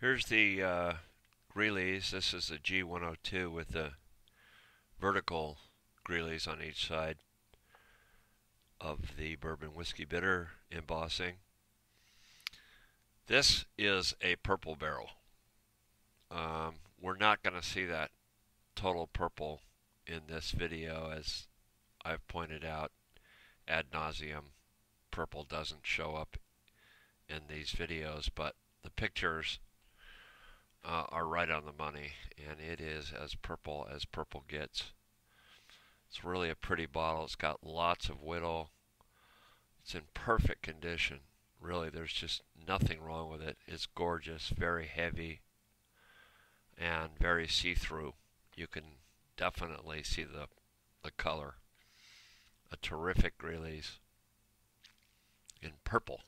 Here's the uh, Greeley's. This is the G102 with the vertical Greeley's on each side of the bourbon whiskey bitter embossing. This is a purple barrel. Um, we're not going to see that total purple in this video as I've pointed out ad nauseum. Purple doesn't show up in these videos, but the pictures uh, are right on the money, and it is as purple as purple gets. It's really a pretty bottle. It's got lots of whittle. It's in perfect condition. Really, there's just nothing wrong with it. It's gorgeous, very heavy, and very see-through. You can definitely see the the color. A terrific release in purple.